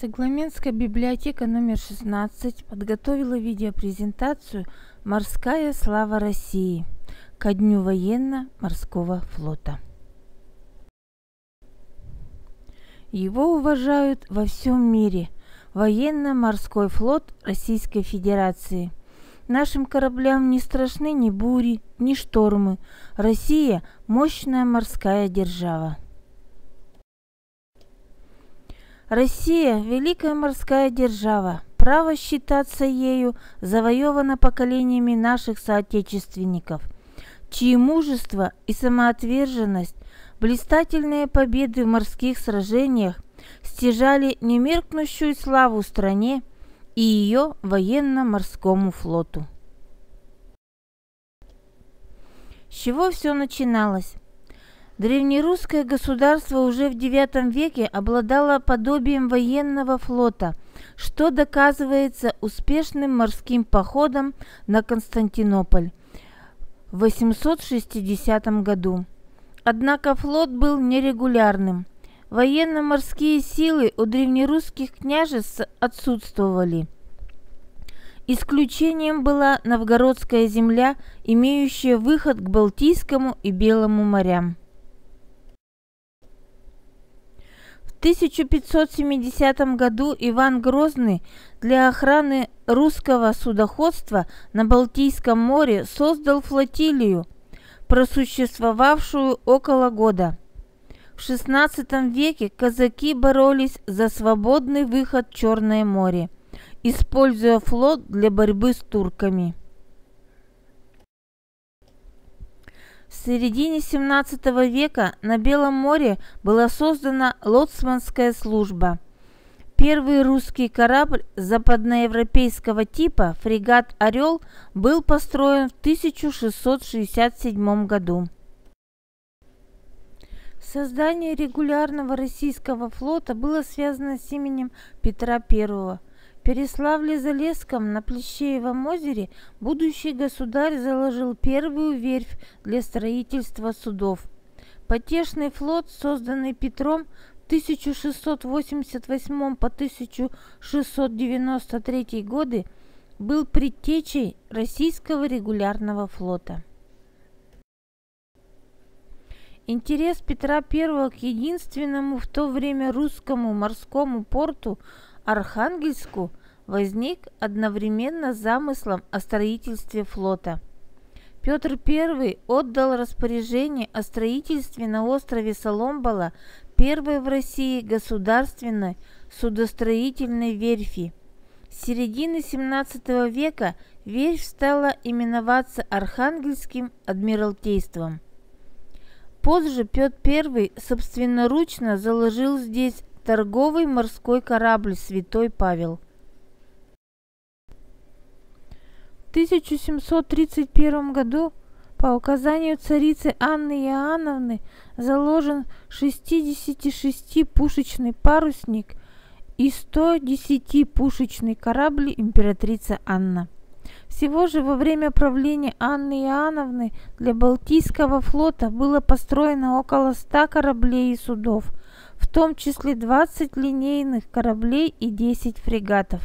Цегламенская библиотека номер 16 подготовила видеопрезентацию «Морская слава России» ко Дню военно-морского флота. Его уважают во всем мире военно-морской флот Российской Федерации. Нашим кораблям не страшны ни бури, ни штормы. Россия – мощная морская держава. Россия – великая морская держава. Право считаться ею завоевано поколениями наших соотечественников, чьи мужество и самоотверженность, блистательные победы в морских сражениях стяжали немеркнущую славу стране и ее военно-морскому флоту. С чего все начиналось? Древнерусское государство уже в IX веке обладало подобием военного флота, что доказывается успешным морским походом на Константинополь в 860 году. Однако флот был нерегулярным. Военно-морские силы у древнерусских княжеств отсутствовали. Исключением была новгородская земля, имеющая выход к Балтийскому и Белому морям. 1570 году Иван Грозный для охраны русского судоходства на Балтийском море создал флотилию, просуществовавшую около года. В XVI веке казаки боролись за свободный выход в Черное море, используя флот для борьбы с турками. В середине 17 века на Белом море была создана лоцманская служба. Первый русский корабль западноевропейского типа, фрегат «Орел», был построен в 1667 году. Создание регулярного российского флота было связано с именем Петра I – Переславле-Залесском на Плещеевом озере будущий государь заложил первую верфь для строительства судов. Потешный флот, созданный Петром в 1688 по 1693 годы, был предтечей российского регулярного флота. Интерес Петра I к единственному в то время русскому морскому порту – Архангельску возник одновременно с замыслом о строительстве флота. Петр I отдал распоряжение о строительстве на острове Соломбала первой в России государственной судостроительной верфи. С середины XVII века верфь стала именоваться Архангельским адмиралтейством. Позже Петр I собственноручно заложил здесь торговый морской корабль «Святой Павел». В 1731 году по указанию царицы Анны Иоанновны заложен 66-пушечный парусник и 110-пушечный корабль императрица Анна. Всего же во время правления Анны Иоанновны для Балтийского флота было построено около 100 кораблей и судов – в том числе 20 линейных кораблей и 10 фрегатов.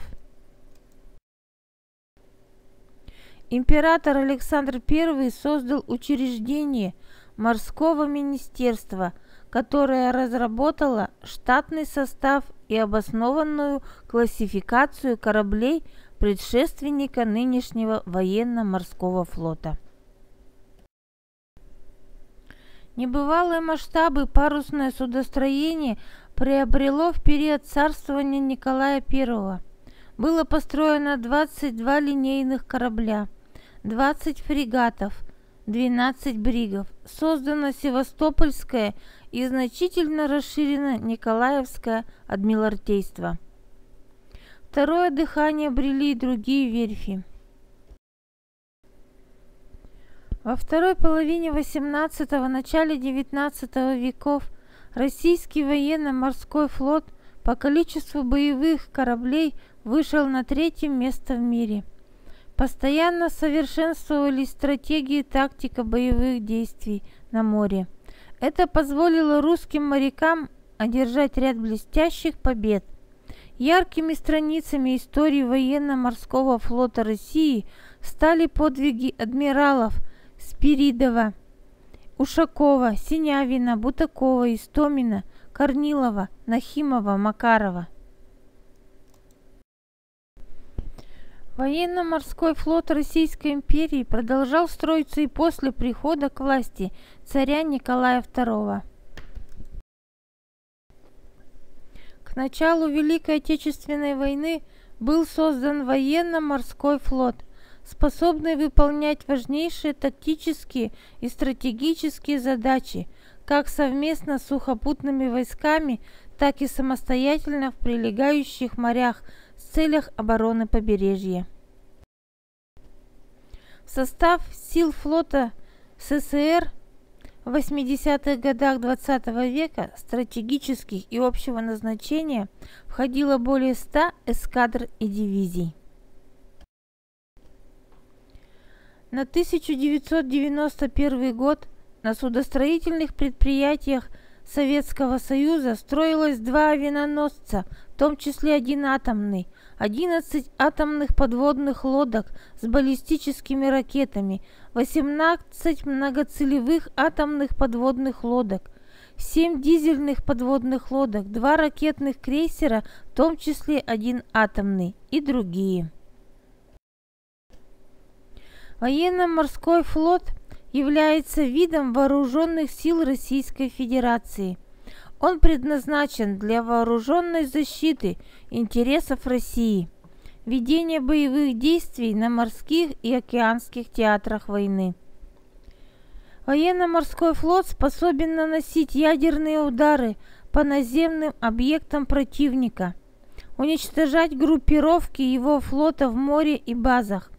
Император Александр I создал учреждение морского министерства, которое разработало штатный состав и обоснованную классификацию кораблей предшественника нынешнего военно-морского флота. Небывалые масштабы парусное судостроение приобрело в период царствования Николая I. Было построено 22 линейных корабля, 20 фрегатов, 12 бригов. Создано Севастопольское и значительно расширено Николаевское адмиралтейство. Второе дыхание брели и другие верфи. Во второй половине XVIII – начале XIX веков российский военно-морской флот по количеству боевых кораблей вышел на третье место в мире. Постоянно совершенствовались стратегии и тактика боевых действий на море. Это позволило русским морякам одержать ряд блестящих побед. Яркими страницами истории военно-морского флота России стали подвиги адмиралов Спиридова, Ушакова, Синявина, Бутакова, Истомина, Корнилова, Нахимова, Макарова. Военно-морской флот Российской империи продолжал строиться и после прихода к власти царя Николая II. К началу Великой Отечественной войны был создан военно-морской флот, способный выполнять важнейшие тактические и стратегические задачи, как совместно с сухопутными войсками, так и самостоятельно в прилегающих морях с целях обороны побережья. В состав сил флота СССР в 80-х годах 20 века стратегических и общего назначения входило более 100 эскадр и дивизий. На 1991 год на судостроительных предприятиях Советского Союза строилось два авианосца, в том числе один атомный, 11 атомных подводных лодок с баллистическими ракетами, 18 многоцелевых атомных подводных лодок, 7 дизельных подводных лодок, 2 ракетных крейсера, в том числе один атомный и другие. Военно-морской флот является видом вооруженных сил Российской Федерации – он предназначен для вооруженной защиты интересов России, ведения боевых действий на морских и океанских театрах войны. Военно-морской флот способен наносить ядерные удары по наземным объектам противника, уничтожать группировки его флота в море и базах,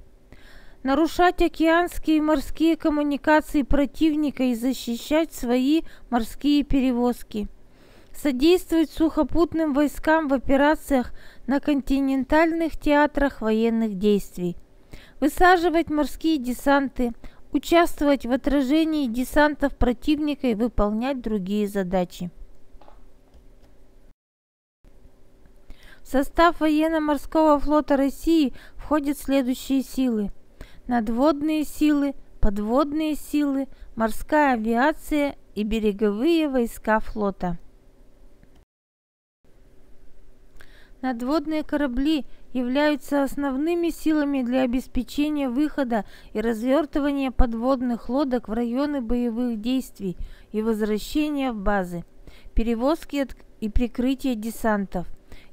нарушать океанские и морские коммуникации противника и защищать свои морские перевозки – содействовать сухопутным войскам в операциях на континентальных театрах военных действий, высаживать морские десанты, участвовать в отражении десантов противника и выполнять другие задачи. В состав военно-морского флота России входят следующие силы. Надводные силы, подводные силы, морская авиация и береговые войска флота. Надводные корабли являются основными силами для обеспечения выхода и развертывания подводных лодок в районы боевых действий и возвращения в базы, перевозки и прикрытия десантов.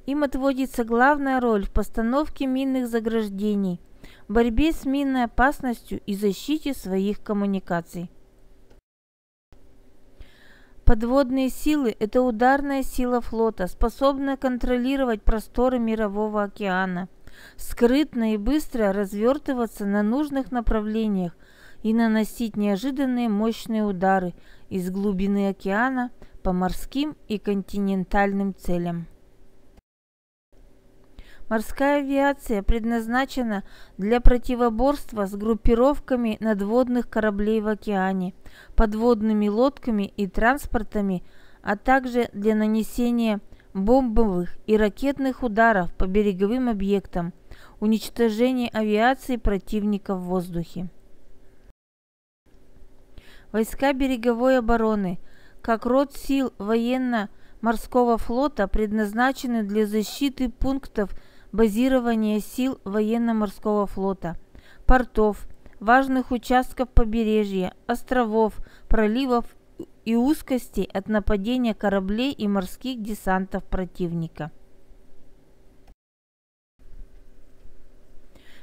Им отводится главная роль в постановке минных заграждений, борьбе с минной опасностью и защите своих коммуникаций. Подводные силы – это ударная сила флота, способная контролировать просторы Мирового океана, скрытно и быстро развертываться на нужных направлениях и наносить неожиданные мощные удары из глубины океана по морским и континентальным целям. Морская авиация предназначена для противоборства с группировками надводных кораблей в океане, подводными лодками и транспортами, а также для нанесения бомбовых и ракетных ударов по береговым объектам, уничтожения авиации противника в воздухе. Войска береговой обороны, как род сил военно-морского флота, предназначены для защиты пунктов базирования сил военно-морского флота, портов, важных участков побережья, островов, проливов и узкостей от нападения кораблей и морских десантов противника.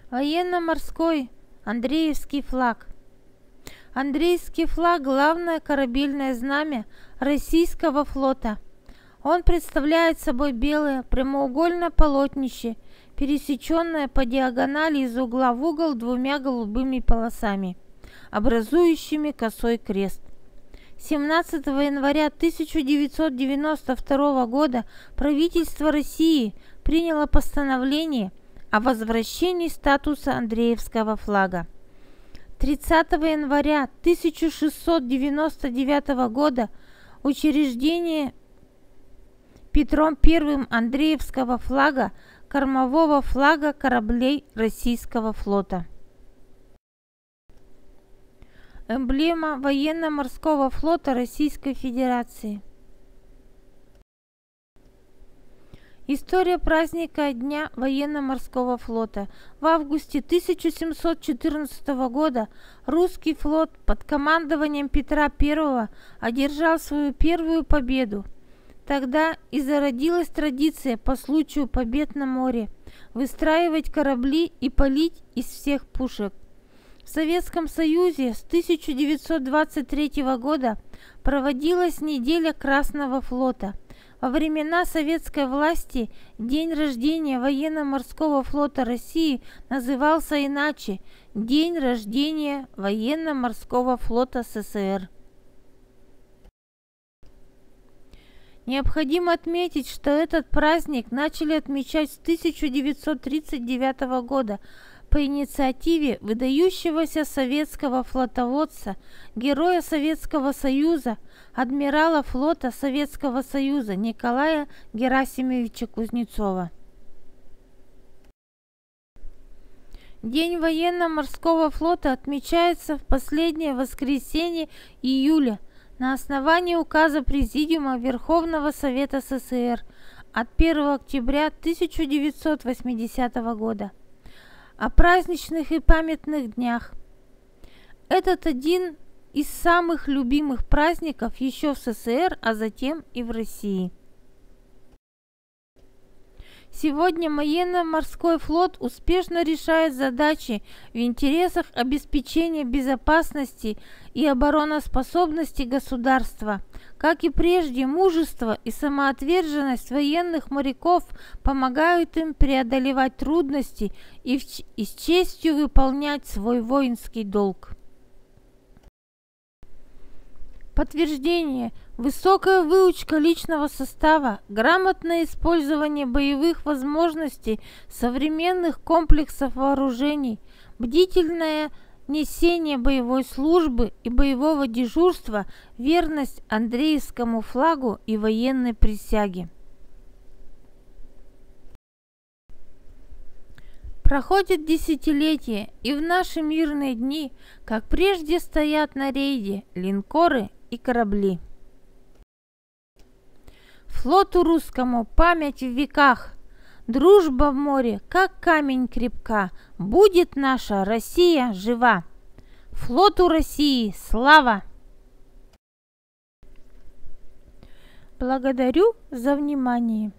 Военно-морской Андреевский флаг. Андреевский флаг – главное корабельное знамя российского флота – он представляет собой белое прямоугольное полотнище, пересеченное по диагонали из угла в угол двумя голубыми полосами, образующими косой крест. 17 января 1992 года правительство России приняло постановление о возвращении статуса Андреевского флага. 30 января 1699 года учреждение Петром I Андреевского флага, кормового флага кораблей российского флота. Эмблема военно-морского флота Российской Федерации. История праздника Дня военно-морского флота. В августе 1714 года русский флот под командованием Петра I одержал свою первую победу. Тогда и зародилась традиция по случаю побед на море выстраивать корабли и палить из всех пушек. В Советском Союзе с 1923 года проводилась неделя Красного флота. Во времена советской власти день рождения военно-морского флота России назывался иначе – День рождения военно-морского флота СССР. Необходимо отметить, что этот праздник начали отмечать с 1939 года по инициативе выдающегося советского флотоводца, героя Советского Союза, адмирала флота Советского Союза Николая Герасимовича Кузнецова. День военно-морского флота отмечается в последнее воскресенье июля на основании указа Президиума Верховного Совета СССР от 1 октября 1980 года о праздничных и памятных днях. Этот один из самых любимых праздников еще в СССР, а затем и в России. Сегодня военно-морской флот успешно решает задачи в интересах обеспечения безопасности и обороноспособности государства. Как и прежде, мужество и самоотверженность военных моряков помогают им преодолевать трудности и, и с честью выполнять свой воинский долг. Подтверждение. Высокая выучка личного состава, грамотное использование боевых возможностей современных комплексов вооружений, бдительное несение боевой службы и боевого дежурства, верность Андреевскому флагу и военной присяге. Проходит десятилетия, и в наши мирные дни, как прежде, стоят на рейде линкоры и корабли. Флоту русскому память в веках, дружба в море, как камень крепка, будет наша Россия жива. Флоту России слава! Благодарю за внимание.